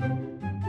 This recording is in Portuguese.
Música